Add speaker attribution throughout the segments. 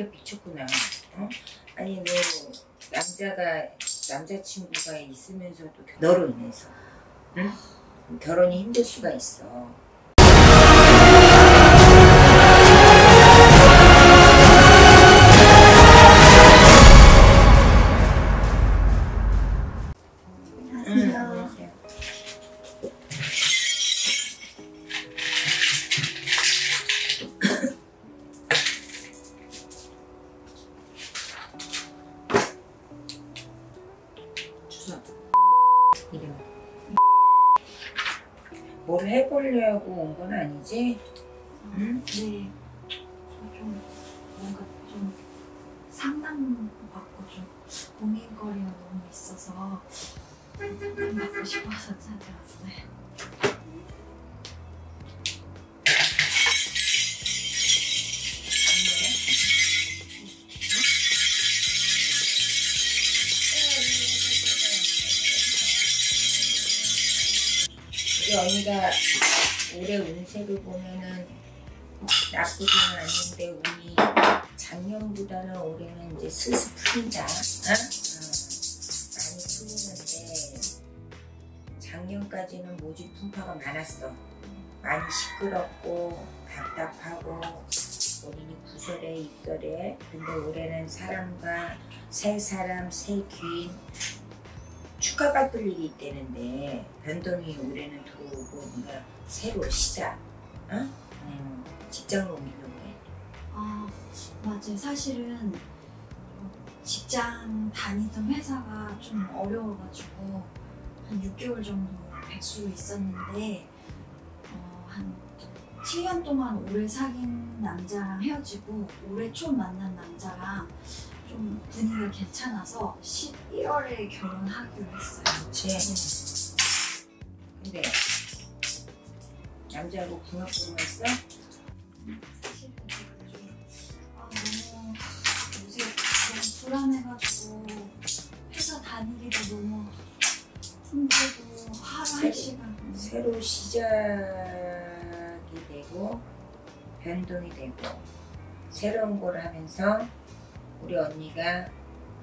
Speaker 1: 네가 미쳤구나. 어? 아니 너 남자가 남자친구가 있으면서도 너로 인해서 응? 결혼이 힘들 수가 있어. 뭘 해보려고 온 건 아니지? 응?
Speaker 2: 네. 저좀 뭔가 좀 상담받고 좀 고민거리가 너무 있어서 상담받고 싶어서 찾아왔어요.
Speaker 1: 우리 언니가 올해 운세를 보면은 나쁘지는 않는데 우리 작년보다는 올해는 이제 슬슬 풀린다. 어? 어. 많이 풀리는데 작년까지는 모집 풍파가 많았어. 많이 시끄럽고 답답하고 본인이 구설에 입설에 근데 올해는 사람과 새 사람 새 귀인 축하받을 일이 있다는데 변동이 올해는 들어오고 뭔가 새로 시작 어? 음, 직장을 옮기려고 해
Speaker 2: 아, 맞아요. 사실은 직장 다니던 회사가 좀 어려워가지고 한 6개월 정도 백수로 있었는데 어, 한 7년 동안 오래 사귄 남자랑 헤어지고 올해 초 만난 남자랑 좀 분위기가 괜찮아서 11월에 결혼하기로 했어요.
Speaker 1: 그치? 근데 남자하고 궁합보러 했어?
Speaker 2: 사실은 제가 좀 아, 너무 요새 너무 불안해가지고 회사 다니기도 너무 힘들고 하루 한 시간
Speaker 1: 새로 시작이 되고 변동이 되고 새로운 걸 하면서 우리 언니가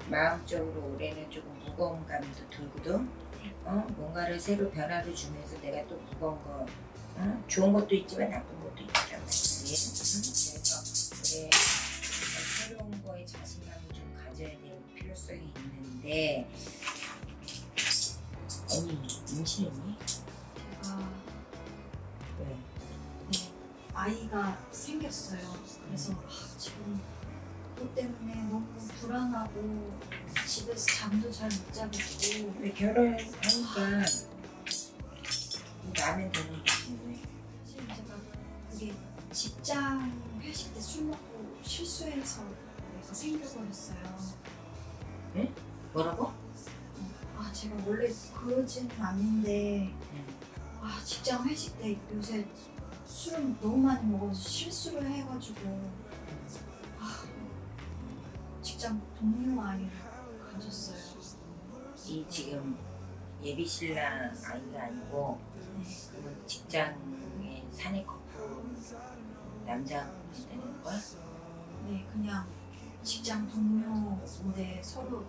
Speaker 1: 마음적으로 올해는 조금 무거운 감도 들거든. 어? 뭔가를 새로 변화를 주면서 내가 또 무거운 거 어? 좋은 것도 있지만 나쁜 것도 있단 말이지. 응? 그래서 올해 새로운 거에 자신감을 좀 가져야 될 필요성이 있는데 언니 임신했니?
Speaker 2: 제가
Speaker 1: 왜?
Speaker 2: 네, 아이가 생겼어요. 그래서 아, 지금 그것 때문에 너무 불안하고 집에서 잠도 잘 못 자겠고
Speaker 1: 근데 결혼하니까 나면 되는 거지 왜?
Speaker 2: 사실 제가 그게 직장 회식 때 술 먹고 실수해서 내가 생겨버렸어요.
Speaker 1: 뭐라고?
Speaker 2: 아 제가 원래 그러진 않는데 아 직장 회식 때 요새 술을 너무 많이 먹어서 실수를 해가지고 아 직장 동료 아이를 가졌어요.
Speaker 1: 이 지금 예비 신랑 아이가 아니고
Speaker 2: 네.
Speaker 1: 그건 직장의 사내 커플 남자가 되는 거야?
Speaker 2: 네 그냥 직장 동료인데 서로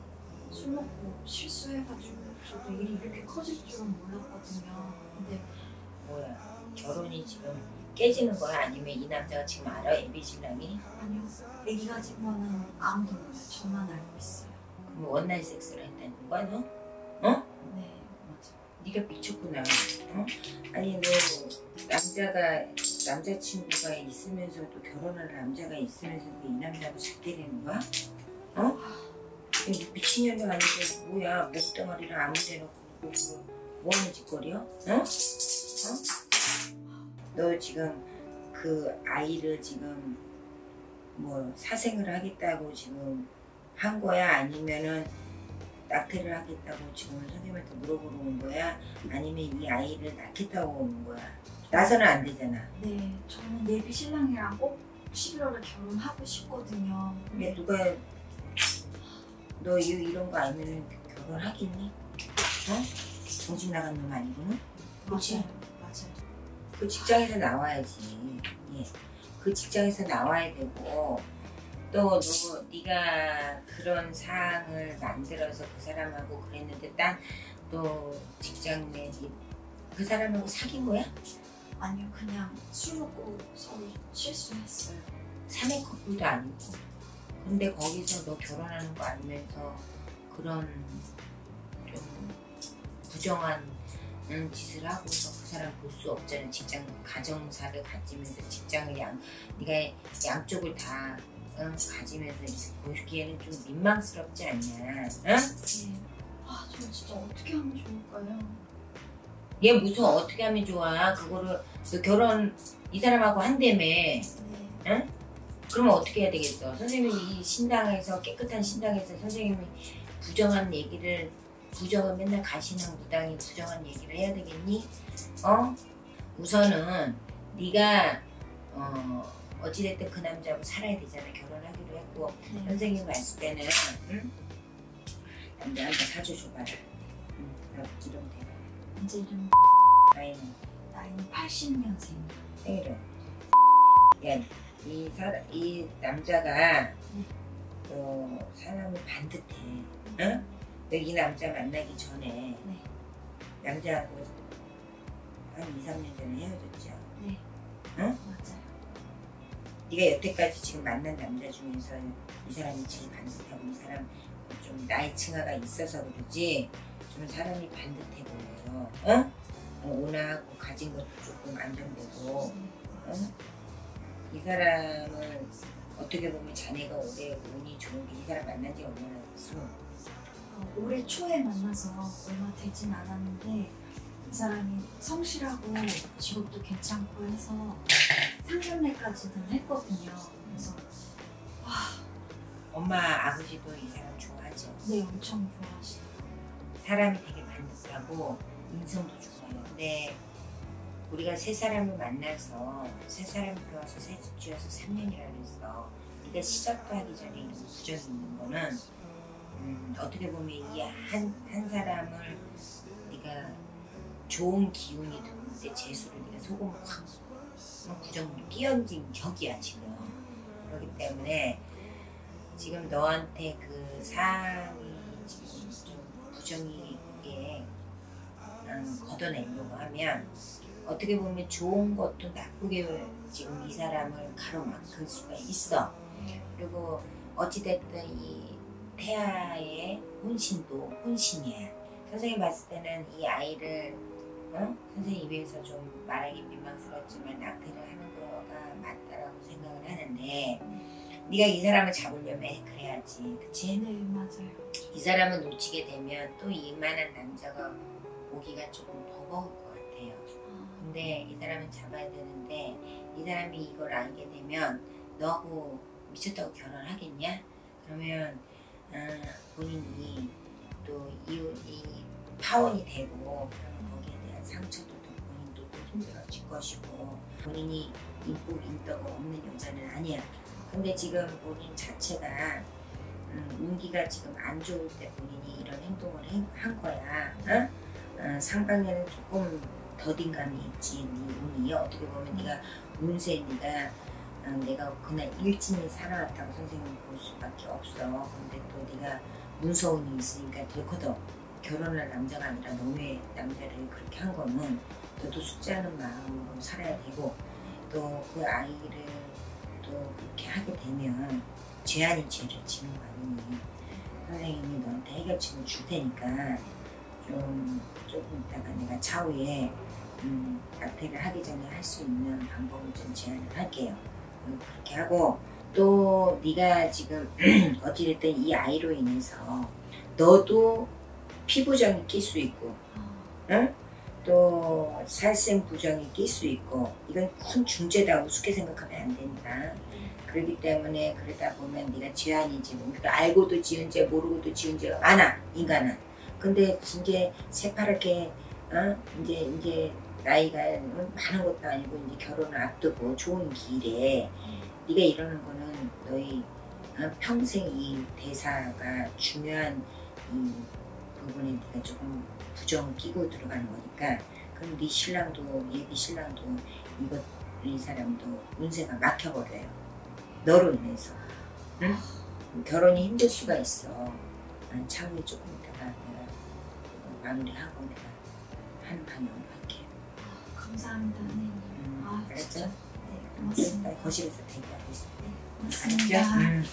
Speaker 2: 술 먹고 실수해가지고 저도 일이 이렇게 커질 줄은 몰랐거든요. 근데
Speaker 1: 뭐야? 결혼이 지금 깨지는 거야? 아니면 이 남자가 지금 알아? 예비 신랑이?
Speaker 2: 아니요 아기 가 진 거는 아무도 몰라요. 저만 알고 있어요.
Speaker 1: 그럼 one night 섹스를 했다는 거야 너?
Speaker 2: 네 맞아.
Speaker 1: 네가 미쳤구나. 어? 아니 너 남자가 남자친구가 있으면서도 결혼할 남자가 있으면서도 이 남자하고 잤대는 거야? 어? 이 미친년이 아니고 뭐야 목덩어리를 아무데나 굽고 그거 뭐하는 짓거리야? 어? 어? 너 지금 그 아이를 지금 뭐 사생을 하겠다고 지금 한 거야? 아니면은 낙태를 하겠다고 지금 선생님한테 물어보러 온 거야? 아니면 이 아이를 낳겠다고 온 거야? 나서는 안 되잖아.
Speaker 2: 네, 저는 예비 신랑이랑 꼭 11월에 결혼하고 싶거든요.
Speaker 1: 근데 누가 너 이- 이런 거 알면은 결혼하겠니? 어? 정신 나간 놈?
Speaker 2: 맞아요, 맞아요.
Speaker 1: 그 직장에서 나와야지. 예. 그 직장에서 나와야 되고 또너 네가 그런 상황을 만들어서 그 사람하고 그랬는데 딴 또 직장 내그 사람하고 사귄 거야?
Speaker 2: 아니요 그냥 술 먹고 서로 실수했어요.
Speaker 1: 사내 커플도 아니고 근데 거기서 너 결혼하는 거 알면서 그런 좀 부정한 음, 짓을 하고서 그 사람 볼 수 없잖아 직장 가정사를 가지면서 직장을 양 네가 양쪽을 다 응, 가지면서 이렇게 보기에는 좀 민망스럽지 않냐 응?
Speaker 2: 네. 아, 저 진짜 어떻게 하면 좋을까요?
Speaker 1: 얘 무슨 어떻게 하면 좋아 그거를 너 결혼 이 사람하고 한다며
Speaker 2: 네.
Speaker 1: 그러면 어떻게 해야 되겠어? 선생님이 이 신당에서 깨끗한 신당에서 선생님이 부정한 얘기를 부정을 맨날 가시는 무당이 부정한 얘기를 해야 되겠니? 어? 우선은 네가 어 어찌됐든 그 남자하고 살아야 되잖아 결혼하기로 했고
Speaker 2: 네.
Speaker 1: 선생님 봤을 때는 응? 남자한테 사주 줘봐라 응, 너 이름 대라
Speaker 2: 이제 이름
Speaker 1: 나이는
Speaker 2: 나이는 80년생.
Speaker 1: 생일은 야 이 사람 이 남자가 어, 사람이 반듯해 응? 너이 남자 만나기 전에
Speaker 2: 네.
Speaker 1: 남자하고 한 2, 3년 전에 헤어졌죠
Speaker 2: 맞아요.
Speaker 1: 네가 여태까지 지금 만난 남자 중에서 이 사람이 제일 반듯하고 이 사람 좀 나이 층하가 있어서 그러지 좀 사람이 반듯해 보여요 응? 어, 온화하고 가진 것도 조금 안정되고 응? 이 사람은 어떻게 보면 자네가 올해 운이 좋은 게 이 사람 만난 지 얼마나 됐어?
Speaker 2: 어, 올해 초에 만나서 얼마 되진 않았는데 이 사람이 성실하고 직업도 괜찮고 해서 상견례까지는 했거든요. 그래서
Speaker 1: 엄마 아버지도 이 사람 좋아하죠.
Speaker 2: 네 엄청 좋아하시고
Speaker 1: 사람이 되게 반듯하고 인성도 좋아요. 근데 우리가 세 사람을 만나서 세 사람이 들어와서 새집 지어서 3년이라 그랬어. 네가 시작도 하기 전에 부정이 있는 거는 음, 어떻게 보면 이 한 한 사람을 네가 좋은 기운이 때 재수를 네가 소금을 확 어, 부정으로 끼얹은 격이야 지금. 그렇기 때문에 지금 너한테 그 사항이 좀 부정이게 음, 걷어내려고 하면 어떻게 보면 좋은 것도 나쁘게 지금 이 사람을 가로막을 수가 있어. 그리고 어찌됐든 이 태아의 혼신도 혼신이야. 선생님 봤을 때는 이 아이를 어? 선생님 입에서 좀 말하기 민망스럽지만 낙태를 하는 거가 맞다라고 생각을 하는데 네가 이 사람을 잡으려면 그래야지 그치?
Speaker 2: 네 맞아요.
Speaker 1: 이 사람을 놓치게 되면 또 이만한 남자가 오기가 조금 버거울 것 같아요
Speaker 2: 아,
Speaker 1: 근데 이 사람은 잡아야 되는데 이 사람이 이걸 알게 되면 너하고 미쳤다고 결혼하겠냐? 그러면 아, 본인이 또 이혼이 파혼이 되고 그러면 거기에 대한 상처도 또 본인도 또 힘들어질 것이고 본인이 인복 인덕 없는 여자는 아니야. 근데 지금 본인 자체가 음, 운기가 지금 안 좋을 때 본인이 이런 행동을 해- 한 거야. 어? 어, 상반년은 조금 더딘 감이 있지. 네 운이 어떻게 보면 네가 운세 네가 어, 내가 그날 일진이 살아왔다고 선생님 볼 수밖에 없어. 근데 또 네가 문서운이 있으니까 들커덕 결혼할 남자가 아니라 너의 남자를 그렇게 한 거는 너도 숙제하는 마음으로 살아야 되고 또 그 아이를 또 그렇게 하게 되면 죄 아닌 죄를 지는 거 아니니 선생님이 너한테 해결책을 줄 테니까 좀 조금 있다가 내가 차후에 음, 낙태를 하기 전에 할 수 있는 방법을 좀 제안을 할게요. 음, 그렇게 하고 또 네가 지금 어찌됐든 이 아이로 인해서 너도 피부정이 낄 수 있고
Speaker 2: 아,
Speaker 1: 응? 또 살생 부정이 낄 수 있고 이건 큰 중죄다 우습게 생각하면 안 된다. 그렇기 때문에 그러다 보면 네가 죄아니지 우리가 알고도 지은 죄 모르고도 지은 죄가 많아 인간은. 근데 이제 새파랗게 어? 이제 이제 나이가 많은 것도 아니고 이제 결혼을 앞두고 좋은 길에 네가 이러는 거는 너희 어? 평생 이 대사가 중요한 이 부분에 네가 조금 부정을 끼고 들어가는 거니까 그럼 네 신랑도 예비 신랑도 이것 이 사람도 운세가 막혀버려요. 너로 인해서 응? 결혼이 힘들 수가 있어. 난 차후에 조금 있다가 내가 마무리하고 내가 한 방향으로 할게.
Speaker 2: 감사합니다, 선생님.
Speaker 1: 음,
Speaker 2: 아,
Speaker 1: 알았죠?
Speaker 2: 진짜. 네,
Speaker 1: 그래,
Speaker 2: 고맙습니다.
Speaker 1: 나 거실에서 대기하고 있어.
Speaker 2: 네, 고맙습니다.
Speaker 1: 알았죠? 음.